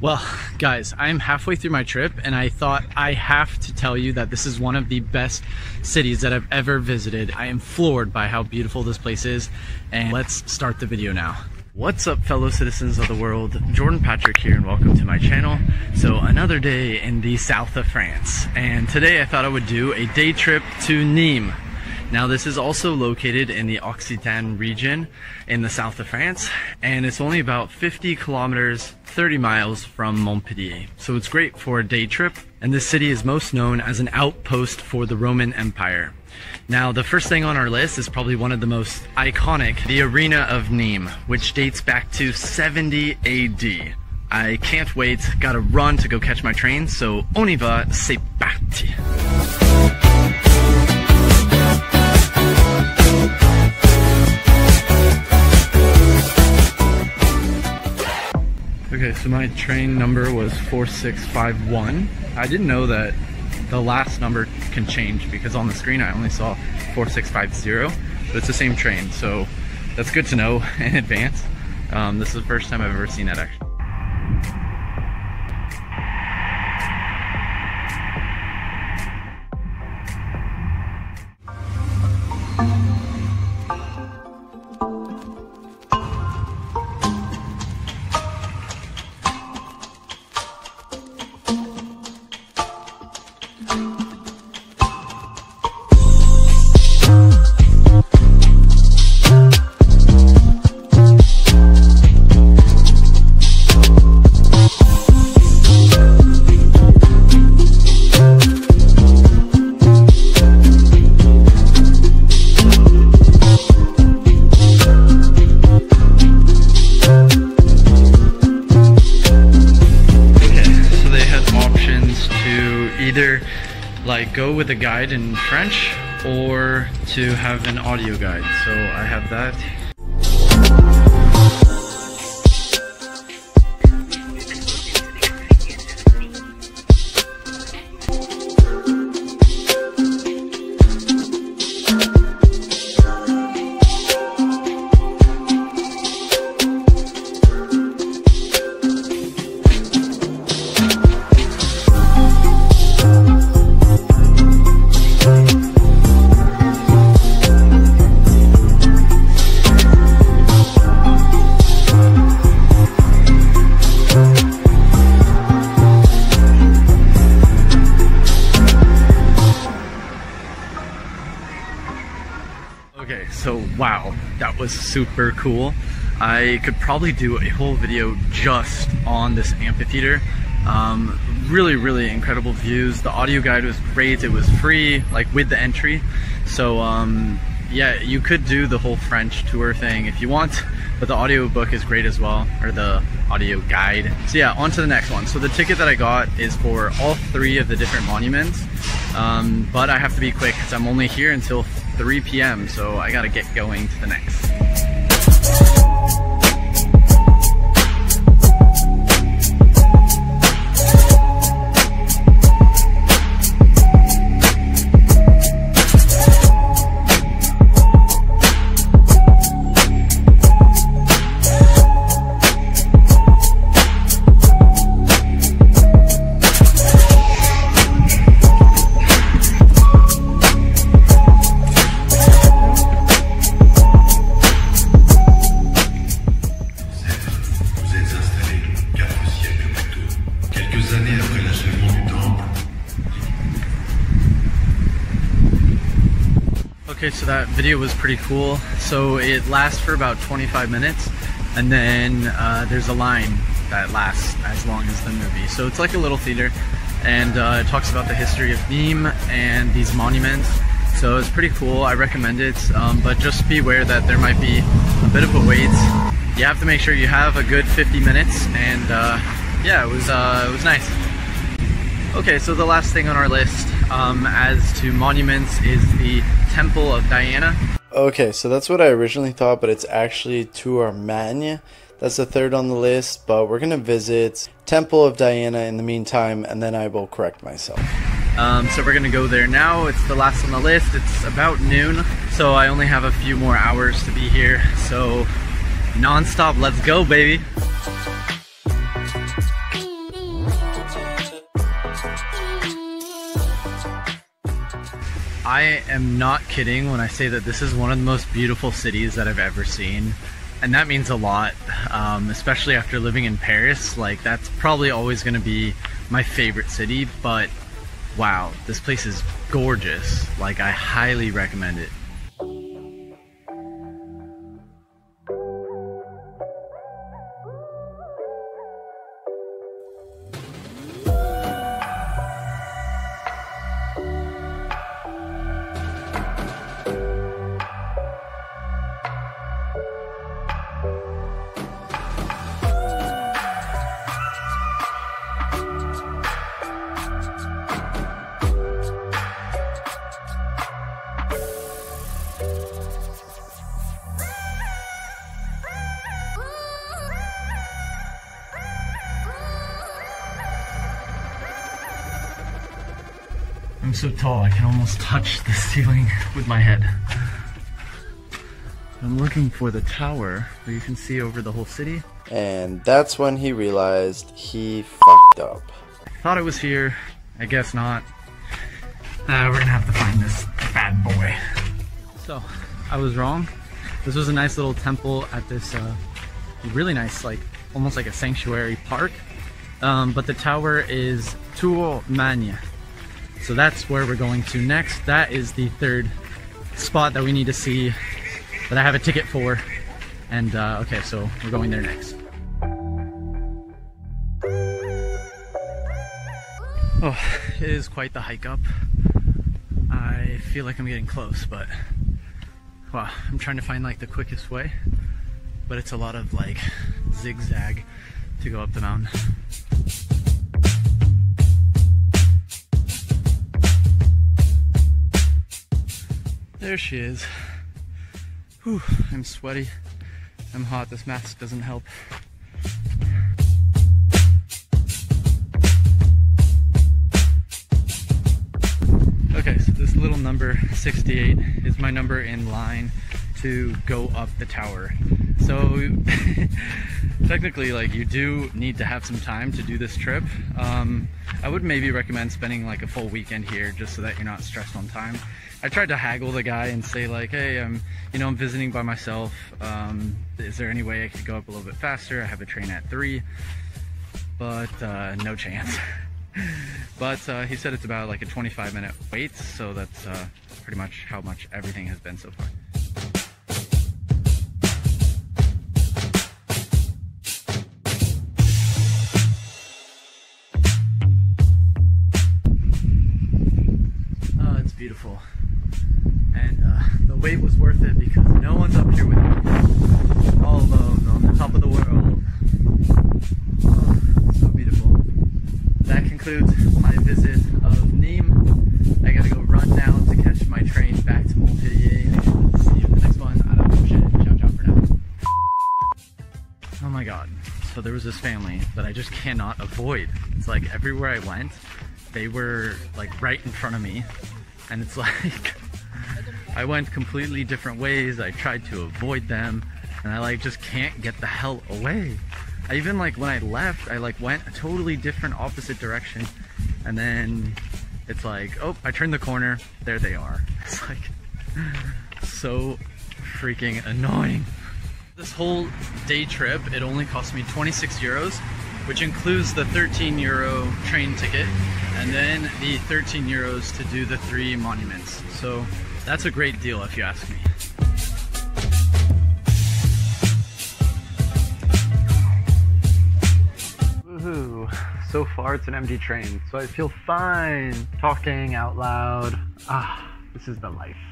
Well, guys, I'm halfway through my trip and I thought I have to tell you that this is one of the best cities that I've ever visited. I am floored by how beautiful this place is and let's start the video now. What's up fellow citizens of the world? Jordan Patrick here and welcome to my channel. So another day in the south of France and today I thought I would do a day trip to Nîmes. Now this is also located in the Occitanie region in the south of France and it's only about 50 kilometers, 30 miles from Montpellier. So it's great for a day trip and this city is most known as an outpost for the Roman Empire. Now the first thing on our list is probably one of the most iconic, the Arena of Nîmes, which dates back to 70 AD. I can't wait, gotta run to go catch my train, so on y va, c'est parti! So my train number was 4651. I didn't know that the last number can change because on the screen I only saw 4650, but it's the same train, so that's good to know in advance. Um, this is the first time I've ever seen that actually. Either like go with a guide in French or to have an audio guide. So I have that. Was super cool. I could probably do a whole video just on this amphitheater. Um, really, really incredible views. The audio guide was great. It was free, like with the entry. So um, yeah, you could do the whole French tour thing if you want, but the audio book is great as well, or the audio guide. So yeah, on to the next one. So the ticket that I got is for all three of the different monuments, um, but I have to be quick because I'm only here until 3 p.m. So I gotta get going to the next. Okay, so that video was pretty cool. So it lasts for about 25 minutes, and then uh, there's a line that lasts as long as the movie. So it's like a little theater, and uh, it talks about the history of Nîmes and these monuments. So it's pretty cool. I recommend it, um, but just beware that there might be a bit of a wait. You have to make sure you have a good 50 minutes, and uh, yeah, it was uh, it was nice. Okay, so the last thing on our list um, as to monuments is the Temple of Diana. Okay, so that's what I originally thought, but it's actually Tour Magne. That's the third on the list, but we're gonna visit Temple of Diana in the meantime, and then I will correct myself. Um, so we're gonna go there now. It's the last on the list. It's about noon, so I only have a few more hours to be here. So non-stop, let's go, baby. I am not kidding when I say that this is one of the most beautiful cities that I've ever seen. And that means a lot, um, especially after living in Paris. Like, that's probably always going to be my favorite city, but wow, this place is gorgeous. Like, I highly recommend it. I'm so tall, I can almost touch the ceiling with my head. I'm looking for the tower where you can see over the whole city. And that's when he realized he fucked up. Thought it was here, I guess not. Uh, we're gonna have to find this bad boy. So, I was wrong. This was a nice little temple at this uh, really nice, like almost like a sanctuary park. Um, but the tower is Tour Magne. So that's where we're going to next. That is the third spot that we need to see that I have a ticket for. And uh, okay, so we're going there next. Oh, it is quite the hike up. I feel like I'm getting close, but wow, I'm trying to find like the quickest way. But it's a lot of like zigzag to go up the mountain. There she is. Whew, I'm sweaty. I'm hot. This mask doesn't help. Okay, so this little number 68 is my number in line to go up the tower. So technically, like you do need to have some time to do this trip. Um, I would maybe recommend spending like a full weekend here just so that you're not stressed on time. I tried to haggle the guy and say like, hey, I'm, you know, I'm visiting by myself. Um, is there any way I could go up a little bit faster? I have a train at three, but uh, no chance. but uh, he said it's about like a 25 minute wait, so that's uh, pretty much how much everything has been so far. Concludes my visit of Nîmes. I gotta go run now to catch my train back to Montpellier. See you in the next one. I don't know shit. Ciao, ciao for now. Oh my god. So there was this family that I just cannot avoid. It's like everywhere I went, they were like right in front of me. And it's like I went completely different ways. I tried to avoid them and I like just can't get the hell away. I even like when I left, I like went a totally different opposite direction and then it's like, oh, I turned the corner, there they are. It's like so freaking annoying. This whole day trip, it only cost me 26 euros, which includes the 13 euro train ticket and then the 13 euros to do the three monuments. So that's a great deal if you ask me. So far it's an empty train, so I feel fine talking out loud. Ah, this is the life.